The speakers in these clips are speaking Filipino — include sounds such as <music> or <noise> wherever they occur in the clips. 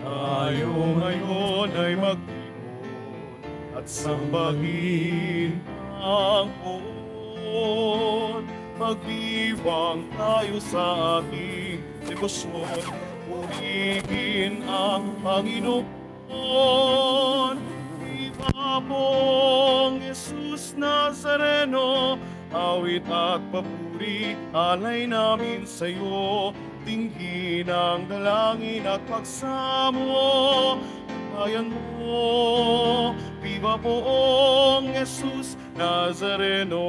Tayo ngayon ay magdiyon at sambahin ang poon. Magdiwang tayo sa ating debosyon, purihin ang Panginoon. Viva pong Jesus Nazareno, awit at papuri, alay namin sa iyo. Tingin ang dalangin at pagsamo, bayan mo. Viva poong Jesus Nazareno.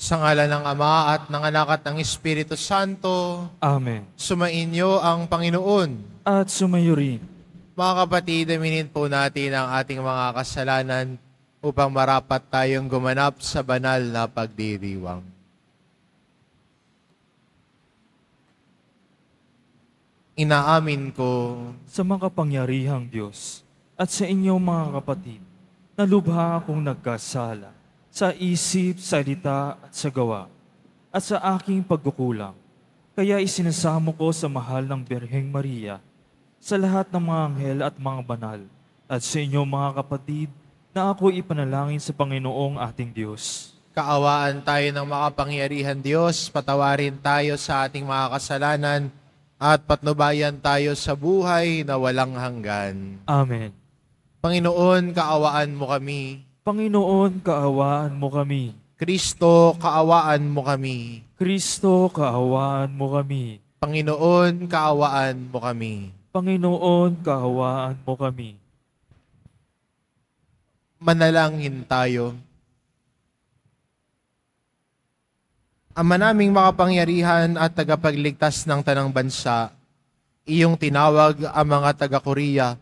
Sa ngala ng Ama at ng Anak at ng Espiritu Santo, Amen. sumainyo ang Panginoon. At sumayo rin. Mga kapatid, aminin po natin ang ating mga kasalanan upang marapat tayong gumanap sa banal na pagdiriwang. Inaamin ko Sa makapangyarihang Diyos at sa inyong mga kapatid, na lubha akong nagkasala sa isip, salita at sa gawa at sa aking pagkukulang. Kaya isinasamo ko sa mahal ng Birheng Maria sa lahat ng mga anghel at mga banal at sa inyong mga kapatid na ako ipanalangin sa Panginoong ating Diyos. kaawaan tayo ng makapangyarihan Diyos, patawarin tayo sa ating mga kasalanan at patnubayan tayo sa buhay na walang hanggan. Amen. Panginoon, kaawaan mo kami. Panginoon, kaawaan mo kami. Kristo, kaawaan mo kami. Kristo, kaawaan mo kami. Panginoon, kaawaan mo kami. Panginoon, kaawaan mo kami. Manalangin tayo. Ama naming makapangyarihan at tagapagligtas ng tanang bansa, iyong tinawag ang mga taga-Korea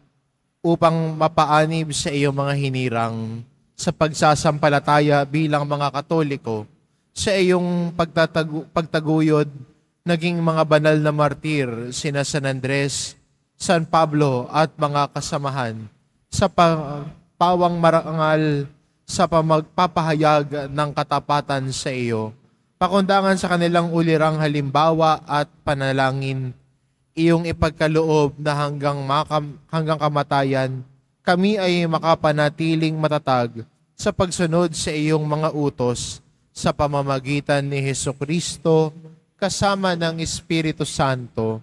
upang mapaanib sa iyong mga hinirang sa pagsasampalataya bilang mga Katoliko sa iyong pagtatagu- pagtaguyod naging mga banal na martir sina San Andres, San Pablo at mga kasamahan sa pa- pawang marangal sa pamagpapahayag ng katapatan sa iyo. Pakundangan sa kanilang ulirang halimbawa at panalangin iyong ipagkaloob na hanggang, makam, hanggang kamatayan, kami ay makapanatiling matatag sa pagsunod sa iyong mga utos sa pamamagitan ni Heso Kristo kasama ng Espiritu Santo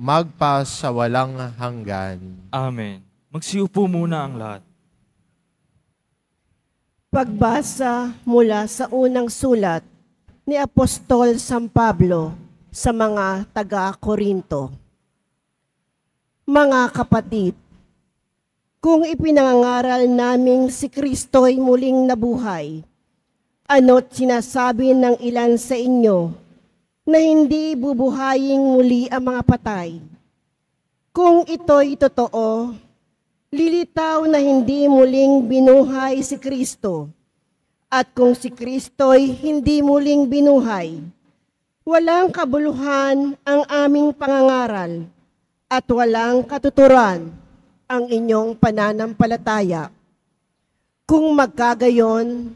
magpa sa walang hanggan. Amen. Magsiupo muna ang lahat. Pagbasa mula sa unang sulat ni Apostol San Pablo sa mga taga-Korinto. Mga kapatid, kung ipinangaral naming si Kristo'y muling nabuhay, ano't sinasabi ng ilan sa inyo na hindi bubuhayin muli ang mga patay? Kung ito'y totoo, lilitaw na hindi muling binuhay si Kristo. At kung si Kristo'y hindi muling binuhay, walang kabuluhan ang aming pangangaral at walang katuturan ang inyong pananampalataya. Kung magkagayon,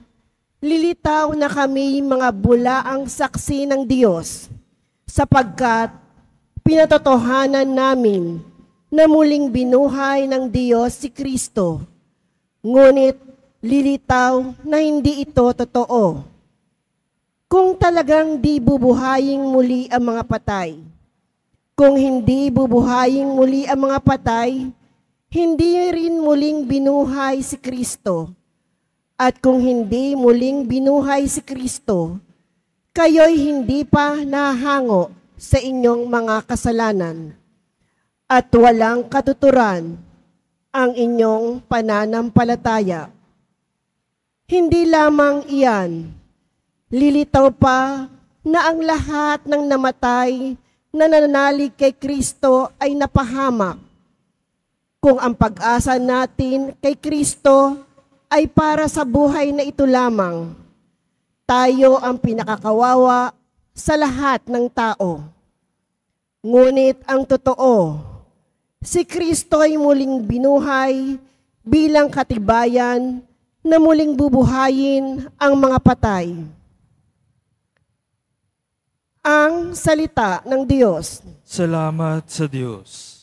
lilitaw na kami mga bulaang saksi ng Diyos sapagkat pinatotohanan namin na muling binuhay ng Diyos si Kristo. Ngunit lilitaw na hindi ito totoo. Kung talagang di bubuhayin muli ang mga patay, kung hindi bubuhayin muli ang mga patay, hindi rin muling binuhay si Kristo. At kung hindi muling binuhay si Kristo, kayo'y hindi pa nahango sa inyong mga kasalanan at walang katuturan ang inyong pananampalataya. Hindi lamang iyan, lilitaw pa na ang lahat ng namatay na nananalig kay Kristo ay napahamak. Kung ang pag-asa natin kay Kristo ay para sa buhay na ito lamang, tayo ang pinakakawawa sa lahat ng tao. Ngunit ang totoo, si Kristo ay muling binuhay bilang katibayan na muling bubuhayin ang mga patay. Ang salita ng Diyos. Salamat sa Diyos.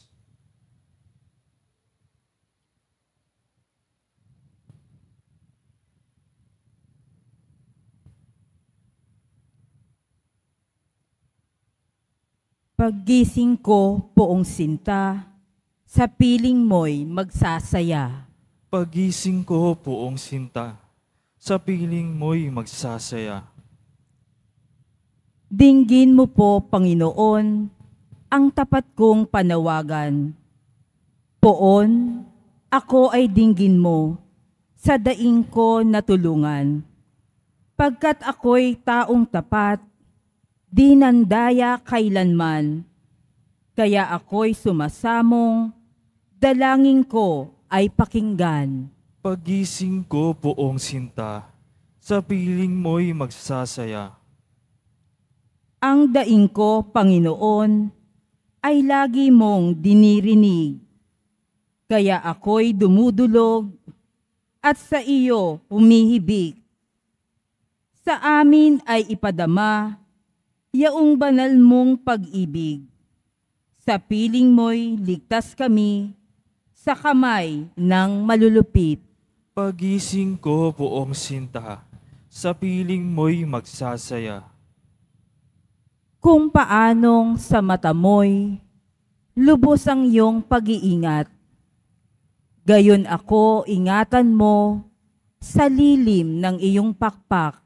Paggising ko, poong sinta, sa piling mo'y magsasaya. Pagising ko, poong sinta, sa piling mo'y magsasaya. Dinggin mo po, Panginoon, ang tapat kong panawagan. Poon, ako ay dinggin mo sa daing ko na tulungan. Pagkat ako'y taong tapat, di nandaya kailanman. Kaya ako'y sumasamong, dalangin ko ay pakinggan. Pagising ko, poong sinta, sa piling mo'y magsasaya. Ang daing ko, Panginoon, ay lagi mong dinirinig. Kaya ako'y dumudulog at sa iyo humihibik. Sa amin ay ipadama yaong banal mong pag-ibig. Sa piling mo'y ligtas kami sa kamay ng malulupit. Pagising ko, poong sinta, sa piling mo'y magsasaya. kung paanong sa mata mo'y lubos ang iyong pag-iingat. Gayon ako ingatan mo sa lilim ng iyong pakpak.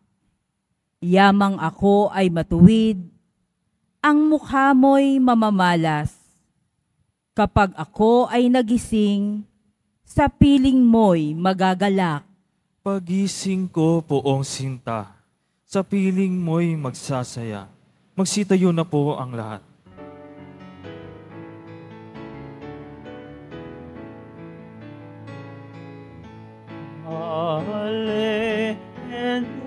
Yamang ako ay matuwid, ang mukha mo'y mamamalas. Kapag ako ay nagising, sa piling mo'y magagalak. Pagising ko, poong sinta, sa piling mo'y magsasaya. Magsitayo na po ang lahat. Hallelujah.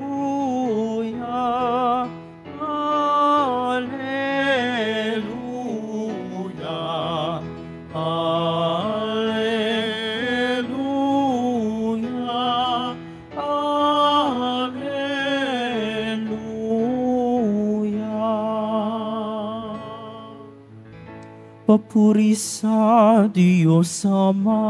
Papuri sa Diyos Ama,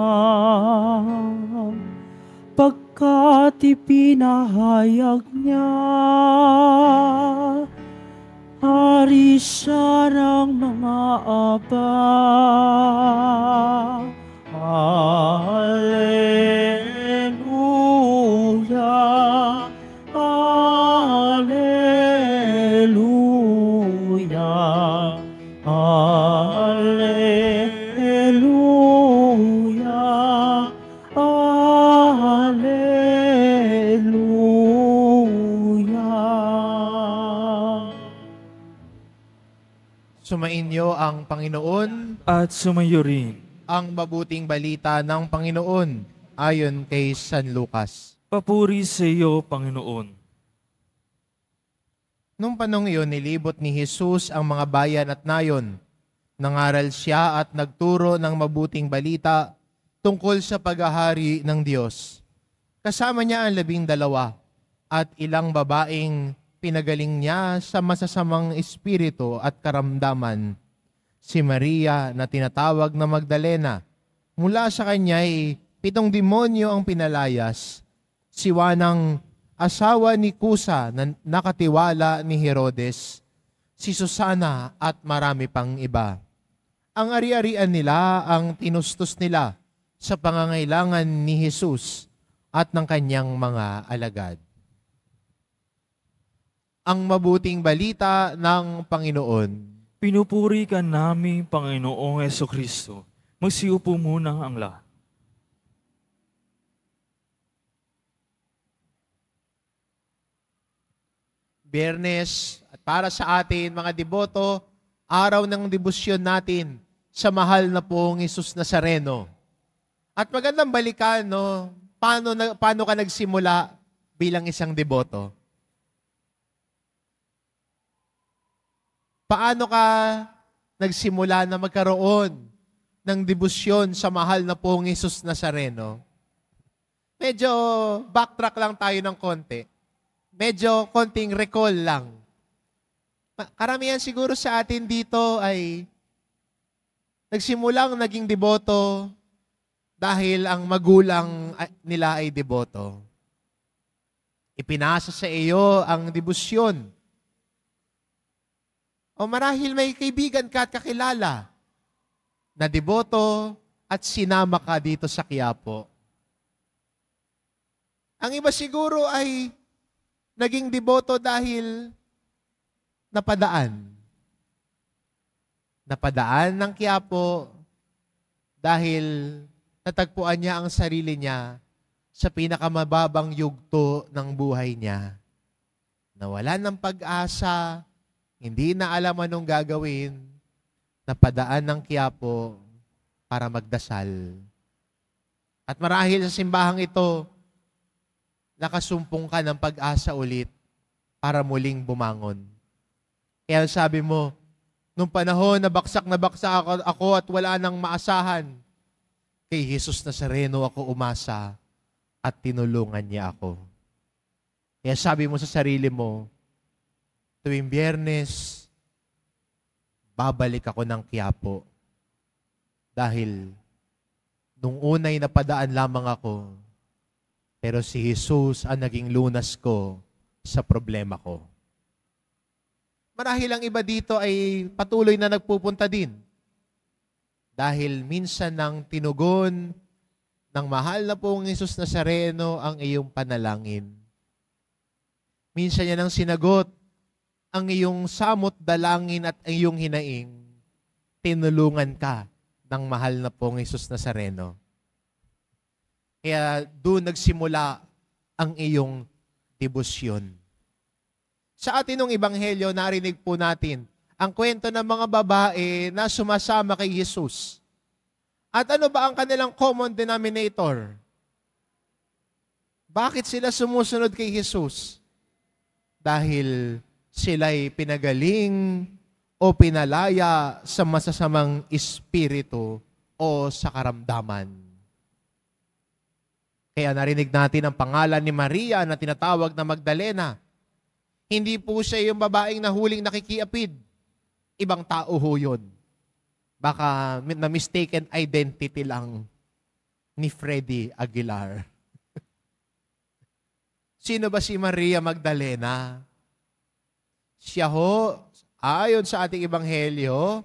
ang Panginoon, At sumayo rin, ang mabuting balita ng Panginoon ayon kay San Lucas. papuri sa iyo, Panginoon. Nung panong iyon, nilibot ni Jesus ang mga bayan at nayon. Nangaral siya at nagturo ng mabuting balita tungkol sa paghahari ng Diyos. Kasama niya ang labing dalawa at ilang babaeng pinagaling niya sa masasamang espiritu at karamdaman. Si Maria na tinatawag na Magdalena. Mula sa kanya ay pitong demonyo ang pinalayas. Si Juanang asawa ni Kusa na nakatiwala ni Herodes, si Susana at marami pang iba. Ang ari-arian nila ang tinustos nila sa pangangailangan ni Jesus at ng kanyang mga alagad. Ang mabuting balita ng Panginoon. Pinupuri ka namin, Panginoong Yeso Kristo. Magsiupo muna ang lahat. Biyernes at para sa atin mga deboto, araw ng debosyon natin sa mahal na pong Isus Nazareno. At magandang balikan, no? Paano, na, paano ka nagsimula bilang isang deboto? Paano ka nagsimula na magkaroon ng debosyon sa mahal na pong Isus Nazareno? medyo backtrack lang tayo ng konti. Medyo konting recall lang. Karamihan siguro sa atin dito ay nagsimulang naging deboto dahil ang magulang nila ay deboto. Ipinasa sa iyo ang debosyon. O marahil may kaibigan ka at kakilala na deboto at sinama ka dito sa Quiapo. Ang iba siguro ay naging deboto dahil napadaan. Napadaan ng Quiapo dahil natagpuan niya ang sarili niya sa pinakamababang yugto ng buhay niya. Nawalan ng pag-asa, hindi na alam anong gagawin, napadaan ng Quiapo para magdasal. At marahil sa simbahang ito, nakasumpong ka ng pag-asa ulit para muling bumangon. Kaya sabi mo, nung panahon na baksak na baksak ako, ako at wala nang maasahan, kay Jesus Nazareno ako umasa at tinulungan niya ako. Kaya sabi mo sa sarili mo, tuwing biyernes, babalik ako ng Quiapo. Dahil nung unay napadaan lamang ako, pero si Jesus ang naging lunas ko sa problema ko. Marahil ang iba dito ay patuloy na nagpupunta din. Dahil minsan nang tinugon ng mahal na pong Jesus Nazareno ang iyong panalangin. Minsan niya nang sinagot ang iyong samot dalangin at ang iyong hinaing, tinulungan ka ng mahal na pong Jesus Nazareno. Kaya doon nagsimula ang iyong debosyon. Sa atinong ebanghelyo, narinig po natin ang kwento ng mga babae na sumasama kay Jesus. At ano ba ang kanilang common denominator? Bakit sila sumusunod kay Jesus? Dahil sila'y pinagaling o pinalaya sa masasamang espiritu o sa karamdaman. Kaya narinig natin ang pangalan ni Maria na tinatawag na Magdalena. Hindi po siya yung babaeng nahuling nakikiapid. Ibang tao ho yun. Baka na mistaken identity lang ni Freddy Aguilar. <laughs> Sino ba si Maria Magdalena? Siya ho, ayon sa ating ebanghelyo,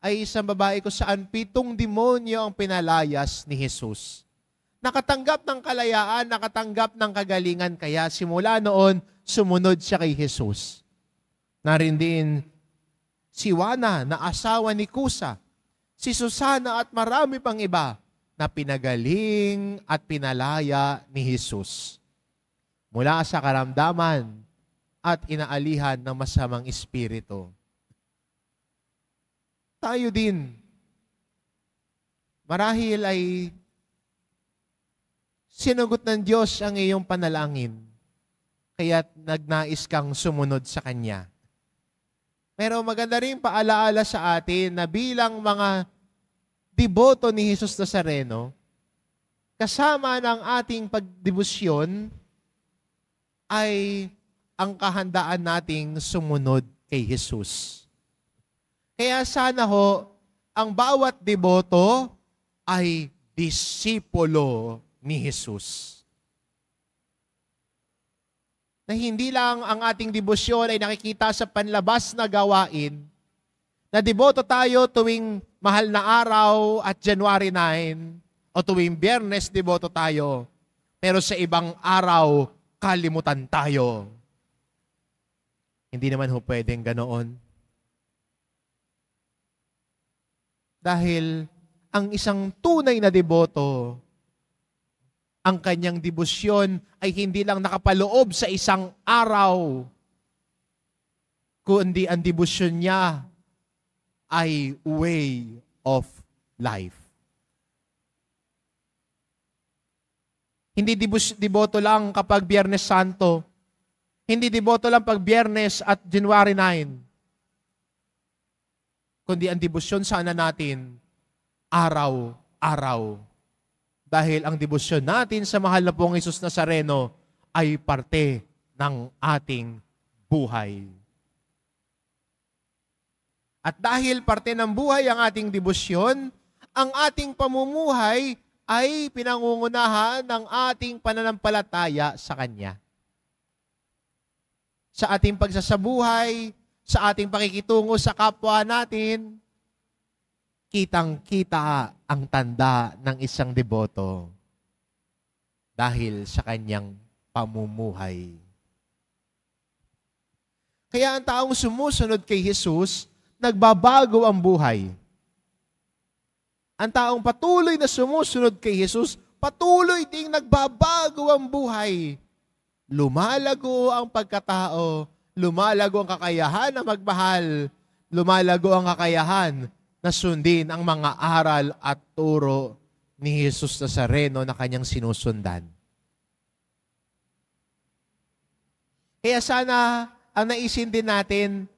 ay isang babae kung saan pitong demonyo ang pinalayas ni Jesus. Nakatanggap ng kalayaan, nakatanggap ng kagalingan, kaya simula noon, sumunod siya kay Jesus. Narin din si Juana na asawa ni Kusa, si Susana at marami pang iba na pinagaling at pinalaya ni Jesus. Mula sa karamdaman at inaalihan ng masamang espiritu. Tayo din, marahil ay sinugot ng Diyos ang iyong panalangin, kaya nagnais kang sumunod sa Kanya. Pero maganda rin paalaala sa atin na bilang mga deboto ni Jesus Nazareno, kasama ng ating pagdebosyon ay ang kahandaan nating sumunod kay Jesus. Kaya sana ho, ang bawat deboto ay disipulo ni Jesus. Na hindi lang ang ating debosyon ay nakikita sa panlabas na gawain, na deboto tayo tuwing mahal na araw at January 9, o tuwing biyernes deboto tayo, pero sa ibang araw, kalimutan tayo. Hindi naman ho pwedeng ganoon. Dahil ang isang tunay na deboto, ang kanyang debosyon ay hindi lang nakapaloob sa isang araw, kundi ang debosyon niya ay way of life. Hindi deboto lang kapag Biyernes Santo. Hindi deboto lang pag Biyernes at January 9 kundi ang debosyon sana natin araw-araw. Dahil ang debosyon natin sa mahal na pong Isus Nazareno ay parte ng ating buhay. At dahil parte ng buhay ang ating debosyon, ang ating pamumuhay ay pinangungunahan ng ating pananampalataya sa Kanya. Sa ating pagsasabuhay, sa ating pakikitungo sa kapwa natin, kitang-kita ang tanda ng isang deboto dahil sa kanyang pamumuhay. Kaya ang taong sumusunod kay Jesus, nagbabago ang buhay. Ang taong patuloy na sumusunod kay Jesus, patuloy ding nagbabago ang buhay. Lumalago ang pagkatao, lumalago ang kakayahan na magmahal, lumalago ang kakayahan na sundin ang mga aral at turo ni Jesus Nazareno na kanyang sinusundan. Kaya sana ang naisin din natin,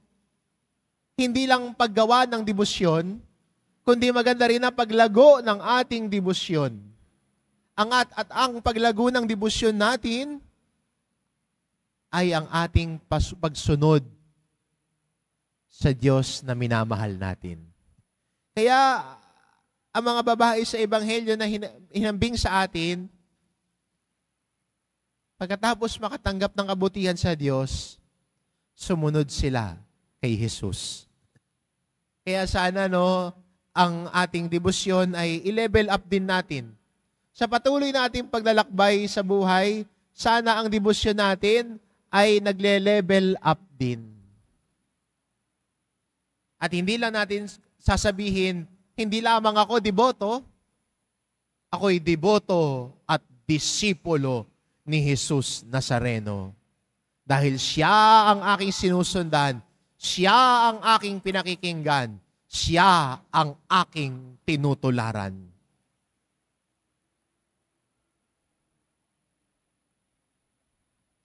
hindi lang paggawa ng debosyon, kundi maganda rin ang paglago ng ating debosyon. Ang at, at ang paglago ng debosyon natin ay ang ating pagsunod sa Diyos na minamahal natin. Kaya ang mga babae sa Ebanghelyo na hinambing sa atin, pagkatapos makatanggap ng kabutihan sa Diyos, sumunod sila kay Jesus. Kaya sana no, ang ating debosyon ay i-level up din natin. Sa patuloy nating paglalakbay sa buhay, sana ang debosyon natin ay nagle-level up din. At hindi lang natin sasabihin, hindi lamang ako deboto, ako'y deboto at disipulo ni Jesus Nazareno. Dahil siya ang aking sinusundan, siya ang aking pinakikinggan, siya ang aking tinutularan.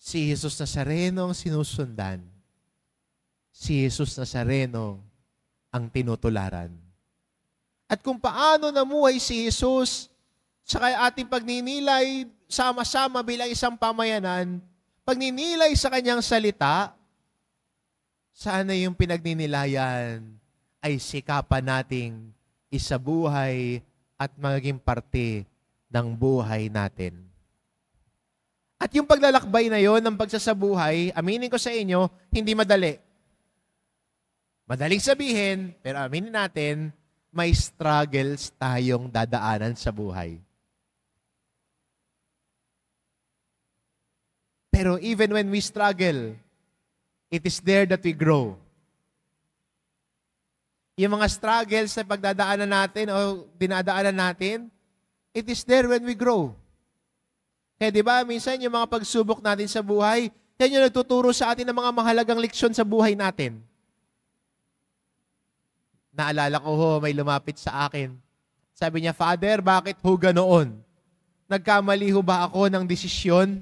Si Jesus Nazareno ang sinusundan. Si Jesus Nazareno ang tinutularan. At kung paano namuhay si Jesus sa ating pagninilay sama-sama bilang isang pamayanan, pagninilay sa kanyang salita, sana yung pinagninilayan ay sikapan nating isabuhay at maging parte ng buhay natin. At yung paglalakbay na yon ng pagsasabuhay, aminin ko sa inyo, hindi madali. Madaling sabihin, pero aminin natin, may struggles tayong dadaanan sa buhay. Pero even when we struggle, it is there that we grow. Yung mga struggles na pagdadaanan natin o dinadaanan natin, it is there when we grow. Kaya di ba, minsan yung mga pagsubok natin sa buhay, yan yung nagtuturo sa atin ng mga mahalagang leksyon sa buhay natin. Naalala ko ho, may lumapit sa akin. Sabi niya, Father, bakit ho ganoon? Nagkamali ho ba ako ng desisyon?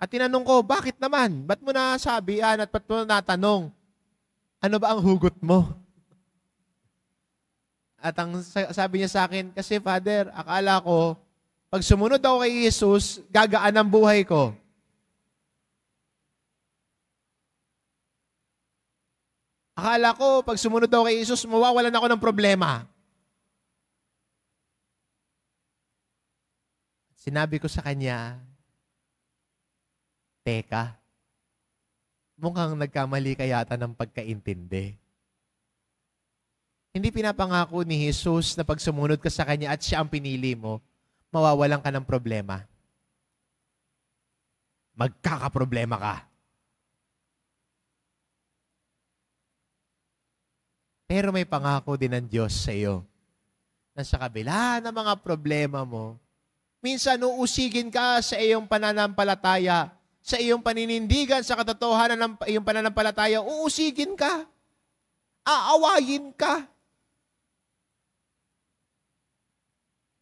At tinanong ko, bakit naman? Ba't mo nasabi yan at ba't mo natanong? Ano ba ang hugot mo? At ang sabi niya sa akin, kasi Father, akala ko, pag sumunod ako kay Jesus, gagaan ang buhay ko. Akala ko, pag sumunod ako kay Jesus, mawawalan ako ng problema. Sinabi ko sa kanya, Teka, mukhang nagkamali ka yata ng pagkaintindi. Hindi pinapangako ni Jesus na pag sumunod ka sa Kanya at siya ang pinili mo, mawawalan ka ng problema. Magkakaproblema ka. Pero may pangako din ng Diyos sa iyo na sa kabila ng mga problema mo, minsan uusigin ka sa iyong pananampalataya, sa iyong paninindigan sa katotohanan ng iyong pananampalataya, uusigin ka. Aawayin ka.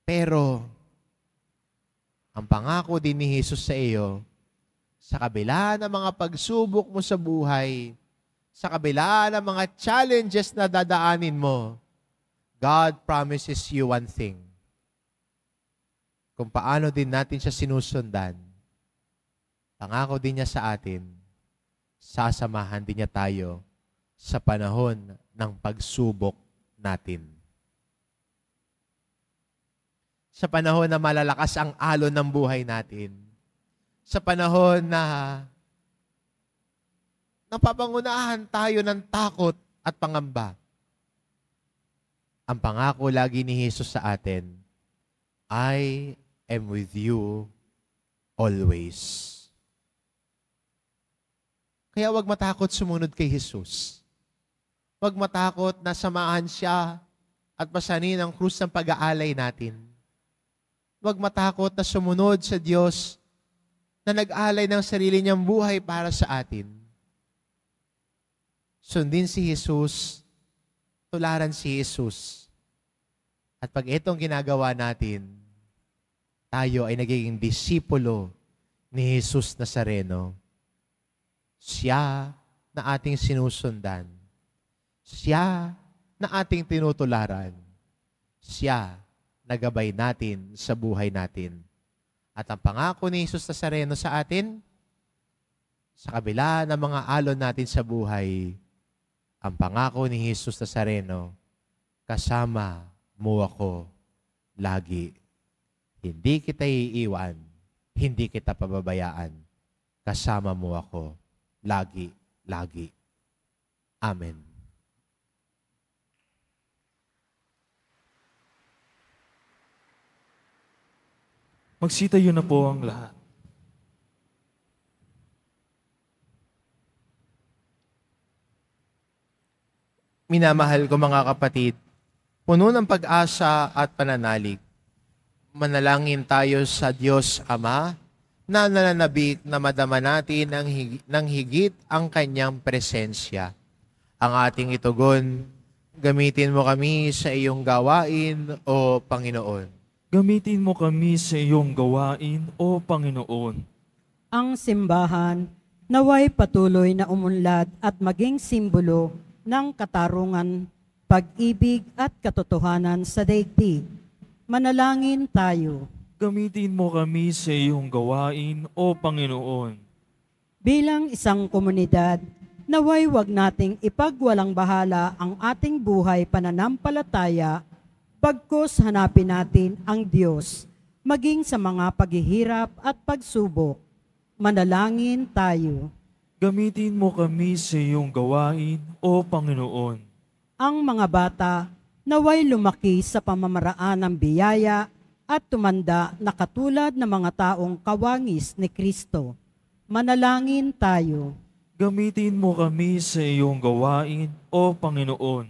Pero, ang pangako din ni Jesus sa iyo, sa kabila ng mga pagsubok mo sa buhay, sa kabila ng mga challenges na dadaanin mo, God promises you one thing. kung paano din natin siya sinusundan, pangako din niya sa atin, sasamahan din niya tayo sa panahon ng pagsubok natin. Sa panahon na malalakas ang alon ng buhay natin. Sa panahon na napapangunahan tayo ng takot at pangamba. Ang pangako lagi ni Jesus sa atin, I am with you always. Kaya wag matakot sumunod kay Jesus. Wag matakot na samahan siya at pasanin ang krus ng pag-aalay natin. Wag matakot na sumunod sa Diyos na nag-alay ng sarili niyang buhay para sa atin. Sundin si Jesus, tularan si Jesus. At pag itong ginagawa natin, tayo ay nagiging disipulo ni Jesus Nazareno. Siya na ating sinusundan. Siya na ating tinutularan. Siya na gabay natin sa buhay natin. At ang pangako ni Jesus Nazareno sa atin, sa kabila ng mga alon natin sa buhay, ang pangako ni Jesus Nazareno, kasama mo ako lagi. Hindi kita iiwan, hindi kita pababayaan. Kasama mo ako lagi, lagi. Amen. Magsitayo na po ang lahat. Minamahal ko mga kapatid, puno ng pag-asa at pananalig. Manalangin tayo sa Diyos Ama na nananabik na madama natin ng higit, ng higit ang kanyang presensya. Ang ating itugon, gamitin mo kami sa iyong gawain o Panginoon. Gamitin mo kami sa iyong gawain, O Panginoon. ang simbahan naway patuloy na umunlad at maging simbolo ng katarungan, pag-ibig at katotohanan sa daigdig. Manalangin tayo. Gamitin mo kami sa iyong gawain, O Panginoon. Bilang isang komunidad, naway wag nating ipagwalang bahala ang ating buhay pananampalataya, pagkos hanapin natin ang Diyos, maging sa mga paghihirap at pagsubok. Manalangin tayo. Gamitin mo kami sa iyong gawain, O Panginoon. ang mga bata naway lumaki sa pamamaraan ng biyaya at tumanda na katulad ng mga taong kawangis ni Kristo. Manalangin tayo. Gamitin mo kami sa iyong gawain, O Panginoon.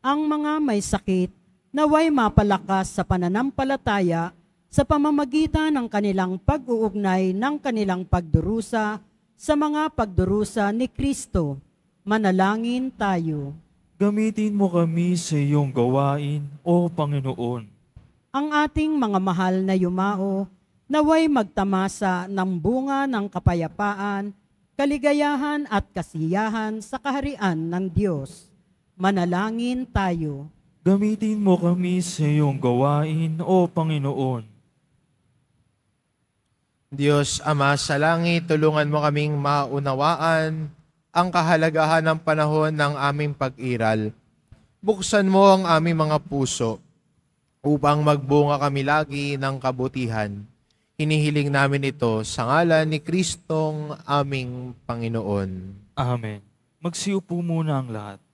Ang mga may sakit naway mapalakas sa pananampalataya sa pamamagitan ng kanilang pag-uugnay ng kanilang pagdurusa sa mga pagdurusa ni Kristo. Manalangin tayo. Gamitin mo kami sa iyong gawain, O Panginoon. ang ating mga mahal na yumao naway magtamasa ng bunga ng kapayapaan, kaligayahan at kasiyahan sa kaharian ng Diyos. Manalangin tayo. Gamitin mo kami sa iyong gawain, O Panginoon. Diyos Ama sa langit, tulungan mo kaming maunawaan ang kahalagahan ng panahon ng aming pag-iral. Buksan mo ang aming mga puso upang magbunga kami lagi ng kabutihan. Hinihiling namin ito sa ngalan ni Kristong aming Panginoon. Amen. Magsiupo muna ang lahat.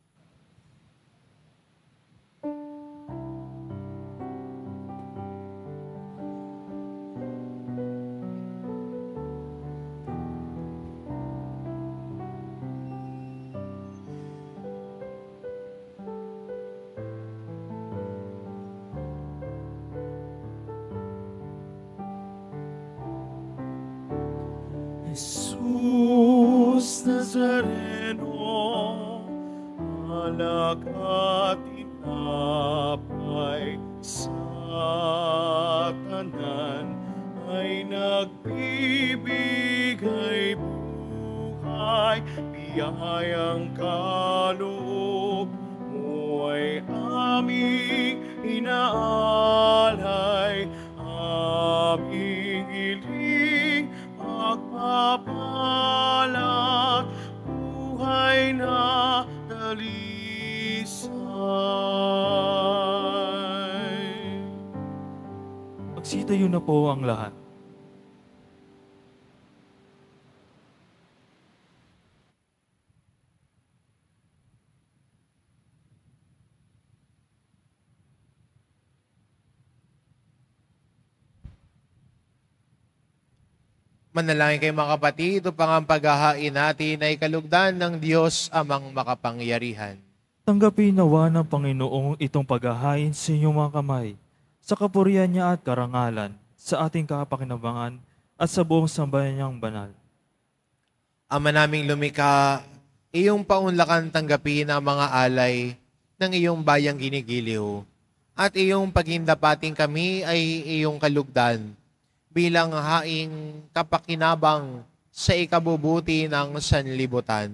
Po ang lahat. Manalangin kayo mga kapatid upang ang paghahain natin ay kalugdan ng Diyos amang makapangyarihan. Tanggapin nawa ng Panginoong itong paghahain sa inyong mga kamay, sa kapurihan niya at karangalan, sa ating kapakinabangan at sa buong sambayan niyang banal. Ama naming lumika, iyong paunlakan tanggapin ang mga alay ng iyong bayang ginigiliw. At iyong pagindapating kami ay iyong kalugdan bilang haing kapakinabang sa ikabubuti ng sanlibutan.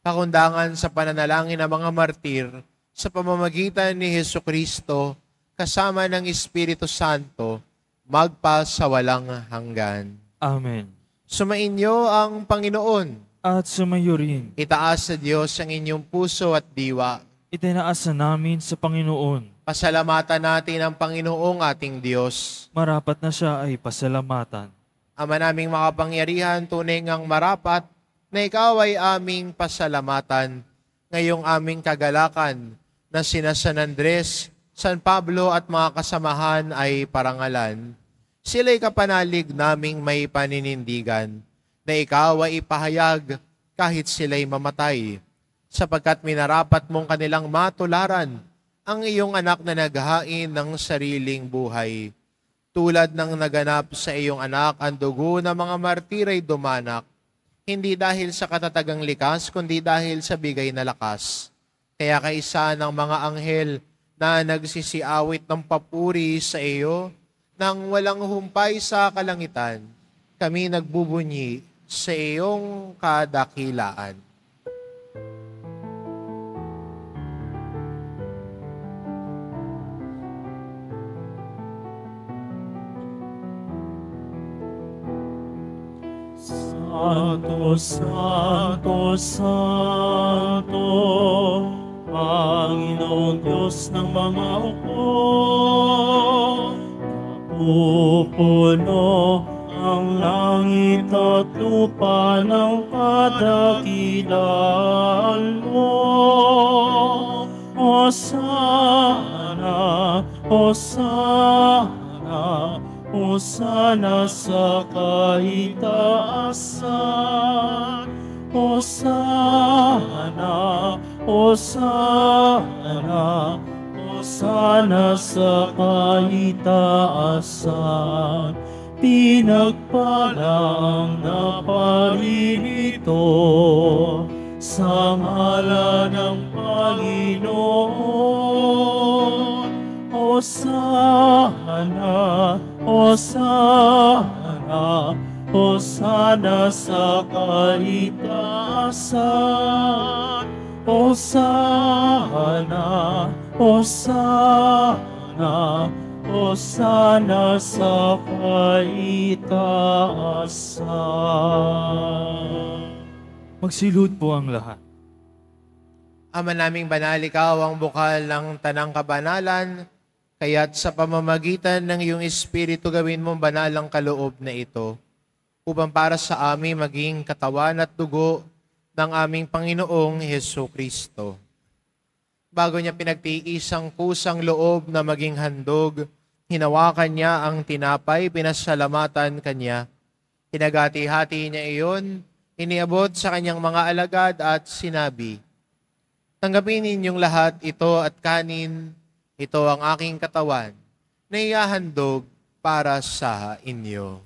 Pakundangan sa pananalangin ng mga martir sa pamamagitan ni Heso Kristo kasama ng Espiritu Santo magpa sa walang hanggan. Amen. Sumainyo ang Panginoon. At sumayo rin, Itaas sa Diyos ang inyong puso at diwa. itinaasa namin sa Panginoon. Pasalamatan natin ang Panginoong ating Diyos. Marapat na siya ay pasalamatan. Ama naming makapangyarihan, tunay ngang marapat na ikaw ay aming pasalamatan ngayong aming kagalakan na sina San Andres, San Pablo at mga kasamahan ay parangalan. Sila'y kapanalig naming may paninindigan na ikaw ay ipahayag kahit sila'y mamatay sapagkat minarapat mong kanilang matularan ang iyong anak na naghain ng sariling buhay. Tulad ng naganap sa iyong anak, ang dugo ng mga martiray dumanak, hindi dahil sa katatagang likas, kundi dahil sa bigay na lakas. Kaya kaisa ng mga anghel na nagsisiawit ng papuri sa iyo, nang walang humpay sa kalangitan, kami nagbubunyi sa iyong kadakilaan. Santo, Santo, Santo, Panginoon Diyos ng mga upo. Napupuno ang langit at lupa ng kadakilan mo. Hosana, Hosana, Hosana sa kaitaasan. Hosana, Hosana, Hosana sa kaitaasan. Pinagpala ang naparirito sa ngala ng Panginoon. Hosana, Hosana, Hosana sa kaitaasan. Hosana, Hosana, Hosana sa kaitaasan. Magsilud po ang lahat. Ama naming banal, ikaw ang bukal ng tanang kabanalan, kaya't sa pamamagitan ng iyong Espiritu gawin mong banal ang kaloob na ito, upang para sa amin maging katawan at dugo ng aming Panginoong Heso Kristo. Bago niya pinagtiis ang kusang loob na maging handog, hinawakan niya ang tinapay, pinasalamatan kanya. Hinagati-hati niya iyon, iniabot sa kanyang mga alagad at sinabi, Tanggapin ninyong lahat ito at kanin, ito ang aking katawan, na iyahandog para sa inyo.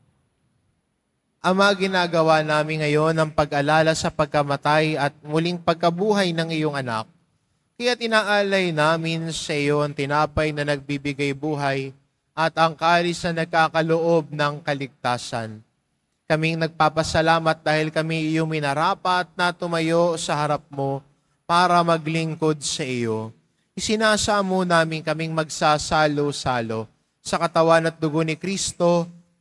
Ama, ginagawa namin ngayon ang pag-alala sa pagkamatay at muling pagkabuhay ng iyong anak. Kaya tinaalay namin sa iyo ang tinapay na nagbibigay buhay at ang kalis na nagkakaloob ng kaligtasan. Kaming nagpapasalamat dahil kami iyong minarapat na tumayo sa harap mo para maglingkod sa iyo. Isinasamo namin kaming magsasalo-salo sa katawan at dugo ni Kristo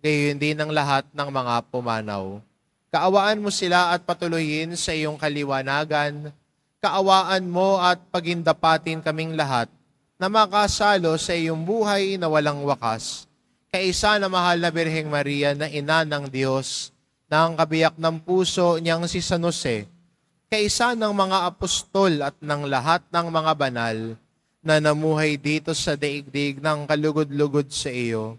gayon din ang lahat ng mga pumanaw. Kaawaan mo sila at patuloyin sa iyong kaliwanagan. Kaawaan mo at pagindapatin kaming lahat na makasalo sa iyong buhay na walang wakas. Kaisa na mahal na Birheng Maria na ina ng Diyos, na ang kabiyak ng puso niyang si San Jose, kaisa ng mga apostol at ng lahat ng mga banal na namuhay dito sa daigdig ng kalugod-lugod sa iyo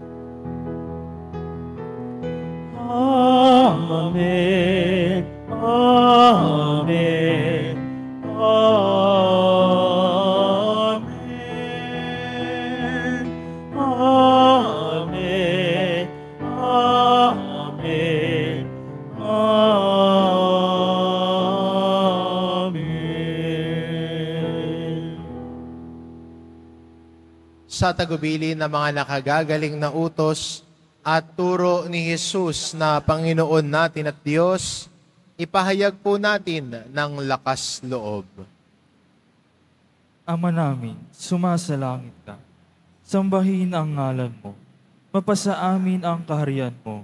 Amen. Amen. Amen. Amen. Amen. Amen. sa tagubilin ng mga nakagagaling na utos at turo ni Jesus na Panginoon natin at Diyos, ipahayag po natin ng lakas loob. Ama namin, sumasalangit ka. Sambahin ang ngalan mo. Mapasa amin ang kaharian mo.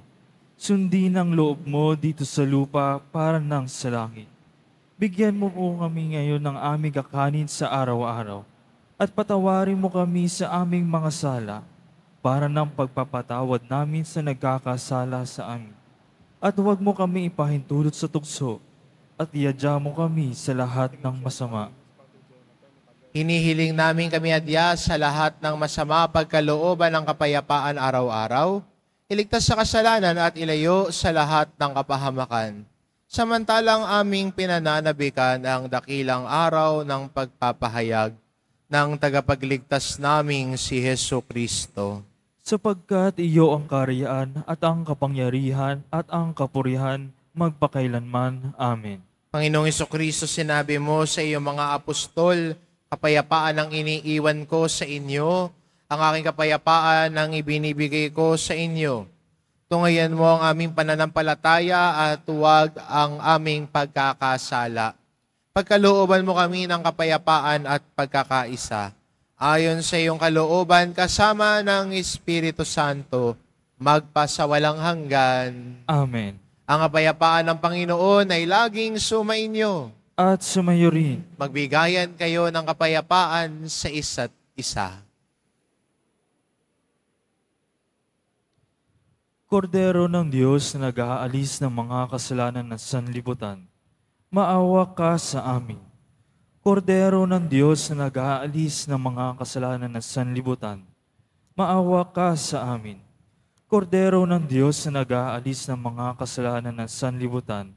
Sundin ang loob mo dito sa lupa para ng sa langit. Bigyan mo po kami ngayon ng aming kakanin sa araw-araw at patawarin mo kami sa aming mga sala para ng pagpapatawad namin sa nagkakasala sa amin. At huwag mo kami ipahintulot sa tukso at iadya mo kami sa lahat ng masama. Hinihiling namin kami adya sa lahat ng masama pagkalooban ng kapayapaan araw-araw, iligtas sa kasalanan at ilayo sa lahat ng kapahamakan. Samantalang aming pinananabikan ang dakilang araw ng pagpapahayag ng tagapagligtas naming si Heso Kristo. sapagkat iyo ang kariyaan at ang kapangyarihan at ang kapurihan magpakailanman. Amen. Panginoong Kristo, sinabi mo sa iyong mga apostol, kapayapaan ang iniiwan ko sa inyo, ang aking kapayapaan ang ibinibigay ko sa inyo. Tungayan mo ang aming pananampalataya at huwag ang aming pagkakasala. Pagkalooban mo kami ng kapayapaan at pagkakaisa. Ayon sa iyong kalooban, kasama ng Espiritu Santo, magpasawalang hanggan. Amen. Ang kapayapaan ng Panginoon ay laging sumainyo. At sumayo rin, Magbigayan kayo ng kapayapaan sa isa't isa. Kordero ng Diyos na nag-aalis ng mga kasalanan ng sanlibutan, maawa ka sa amin. Kordero ng Diyos na nag-aalis ng mga kasalanan ng sanlibutan, maawa ka sa amin. Kordero ng Diyos na nag-aalis ng mga kasalanan ng sanlibutan,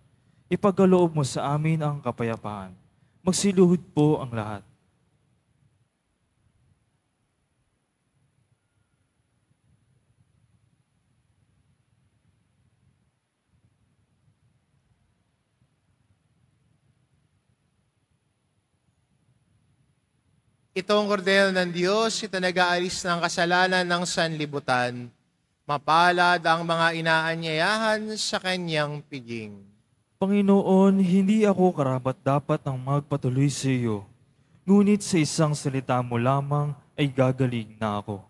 ipagkaloob mo sa amin ang kapayapaan. Magsiluhod po ang lahat. Ito ang ng Diyos, ito nag-aalis ng kasalanan ng sanlibutan. Mapalad ang mga inaanyayahan sa kanyang piging. Panginoon, hindi ako karapat dapat ang magpatuloy sa iyo. Ngunit sa isang salita mo lamang ay gagaling na ako.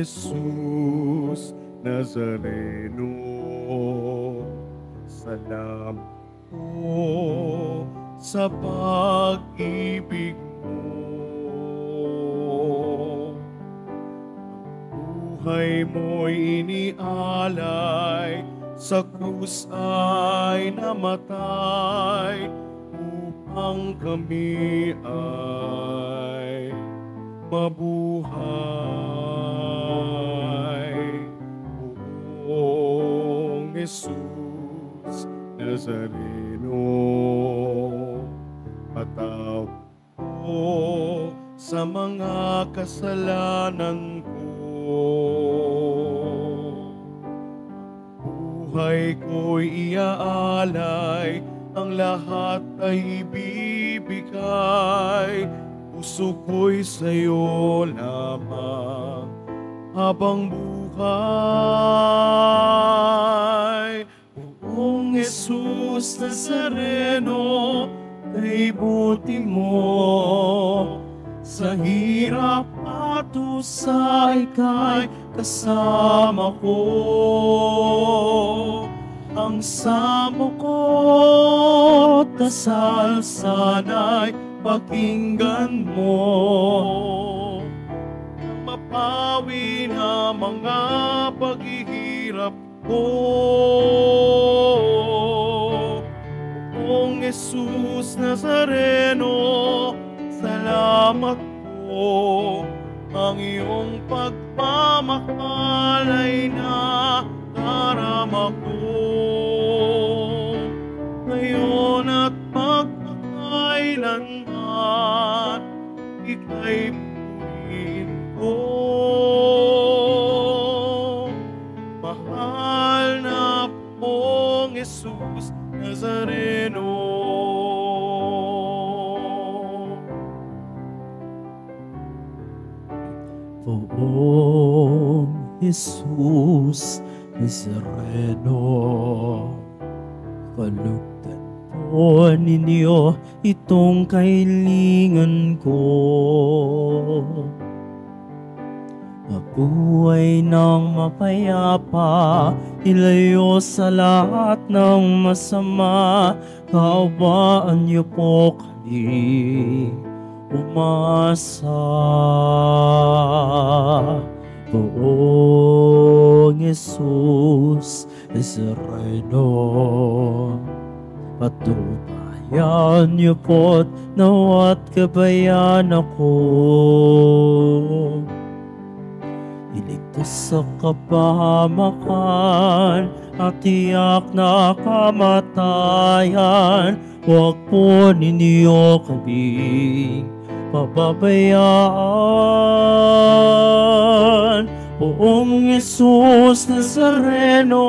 Jesus Nazareno, sa pag-ibig mo. Buhay mo'y inialay, sa krus ay namatay, upang kami ay mabuhay. Buhay ko'y iaalay, ang lahat ay ibibigay. Puso ko'y sa'yo lamang habang buhay. Buong Jesus Nazareno, kay buti mo sa hirap at usa ika'y kasama ko. Ang samo ko, dasal sana'y pakinggan mo. Mapawi na mga paghihirap ko. Buong Jesus Nazareno, salamat po. Ang iyong pagmamahal ay nadarama ko. Ngayon at magpakailanman, ika'y Poong Jesus Nazareno, kalugdan po ninyo itong kailingan ko. Mabuhay ng mapayapa, ilayo sa lahat ng masama, kaawaan niyo po kami umasa. Buong Jesus Nazareno, patubayan niyo po't nawat kabayan ako. Iligtas sa kapahamakan at tiyak na kamatayan. Huwag po ninyo kaming pababayaan. Poong Yesus Nazareno,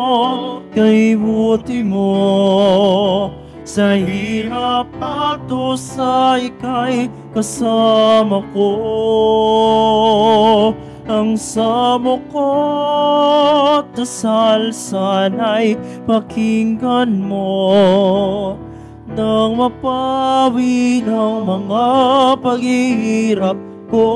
kay buti mo. Sa hirap at sa ika'y kasama ko. Ang samo ko at dasal sana'y pakinggan mo nang mapawi ng mga paghihirap ko.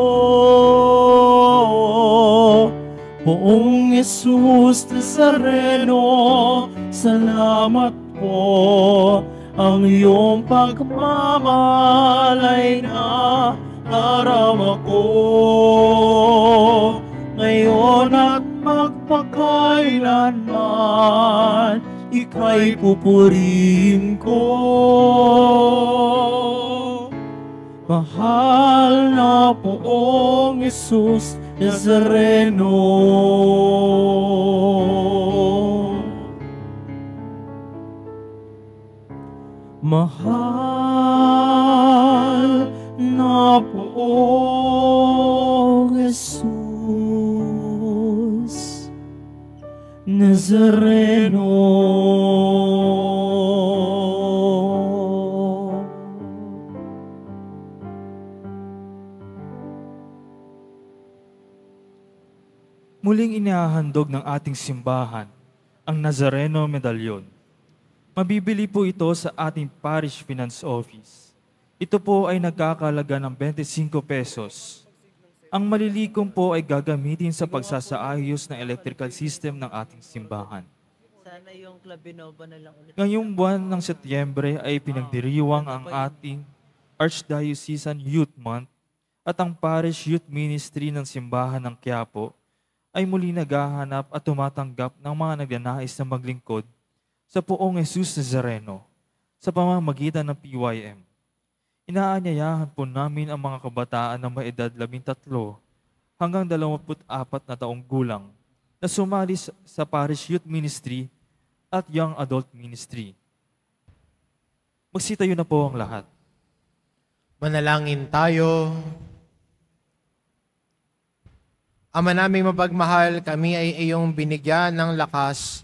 Poong Yesus Nazareno, salamat po ang iyong pagmamalay na darama ko. Ngayon at magpakailanman, ika'y pupurihin ko. Mahal na poong Jesus Nazareno. Mahal na poong Jesus Nazareno. Inihahandog ng ating simbahan ang Nazareno Medallion. Mabibili po ito sa ating Parish Finance Office. Ito po ay nagkakalaga ng 25 pesos. Ang malilikom po ay gagamitin sa pagsasaayos ng electrical system ng ating simbahan. Sana yung Club Binova na lang ulit. Ngayong buwan ng Setyembre ay pinagdiriwang ang ating Archdiocesan Youth Month at ang Parish Youth Ministry ng Simbahan ng Quiapo ay muli naghahanap at tumatanggap ng mga nagnanais na maglingkod sa poong Jesus Nazareno sa pamamagitan ng PYM. Inaanyayahan po namin ang mga kabataan na may edad 13 hanggang 24 na taong gulang na sumali sa- Parish Youth Ministry at Young Adult Ministry. Magsitayo na po ang lahat. Manalangin tayo. Ama naming mapagmahal, kami ay iyong binigyan ng lakas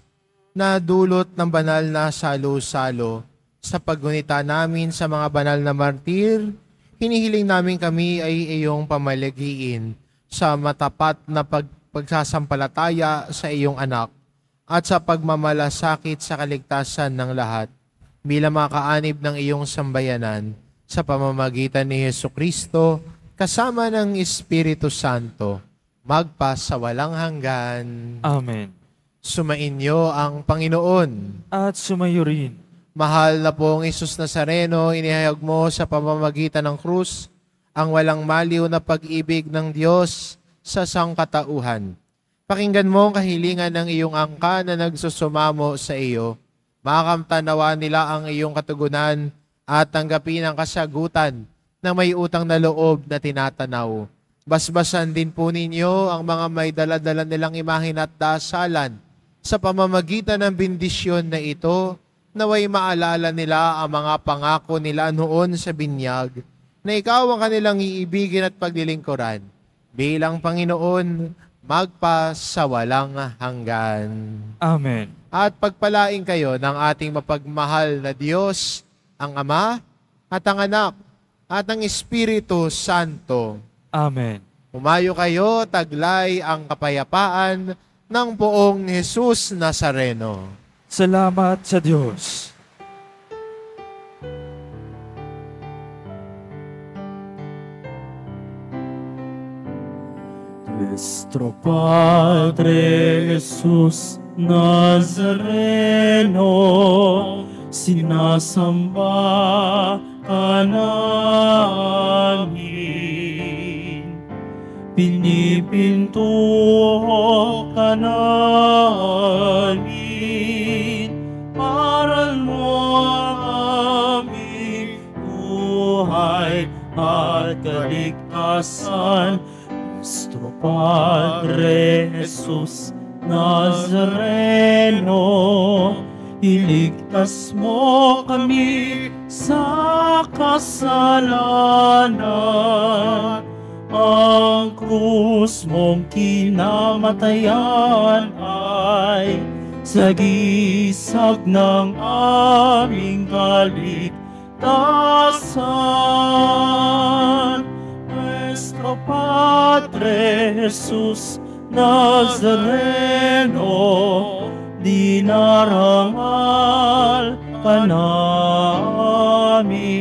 na dulot ng banal na salo-salo sa paggunita namin sa mga banal na martir. Hinihiling namin kami ay iyong pamalagiin sa matapat na pag pagsasampalataya sa iyong anak at sa pagmamalasakit sa kaligtasan ng lahat bilang mga kaanib ng iyong sambayanan sa pamamagitan ni Yesu Kristo kasama ng Espiritu Santo magpa sa walang hanggan. Amen. Sumainyo ang Panginoon. At sumayo rin Mahal na pong Isus Nazareno, inihayag mo sa pamamagitan ng krus ang walang maliw na pag-ibig ng Diyos sa sangkatauhan. Pakinggan mo ang kahilingan ng iyong angka na nagsusumamo sa iyo. Makamtanawa nila ang iyong katugunan at tanggapin ang kasagutan na may utang na loob na tinatanaw. Basbasan din po ninyo ang mga may daladala nilang imahin at dasalan sa pamamagitan ng bendisyon na ito, naway maalala nila ang mga pangako nila noon sa binyag, na ikaw ang kanilang iibigin at paglilingkuran. Bilang Panginoon, magpa sa walang hanggan. Amen. At pagpalain kayo ng ating mapagmahal na Diyos, ang Ama, at ang Anak, at ang Espiritu Santo. Amen. Humayo kayo, taglay ang kapayapaan ng poong Jesus Nazareno. Salamat sa Diyos. Nuestro Padre Jesús Nazareno, sinasamba ka namin. Pinipinto ka namin, aral mo ang aming kaligtasan. Nuestro Padre Jesus Nazareno, iligtas mo kami sa kasalanan. Ang krus mong kinamatayan ay sagisag ng aming kaligtasan. Nuestro Padre Jesus Nazareno, dinarangal ka namin.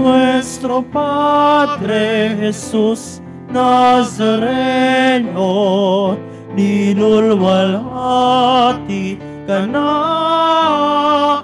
Nuestro Padre Jesus Nazareno, nilulwalhati ka namin.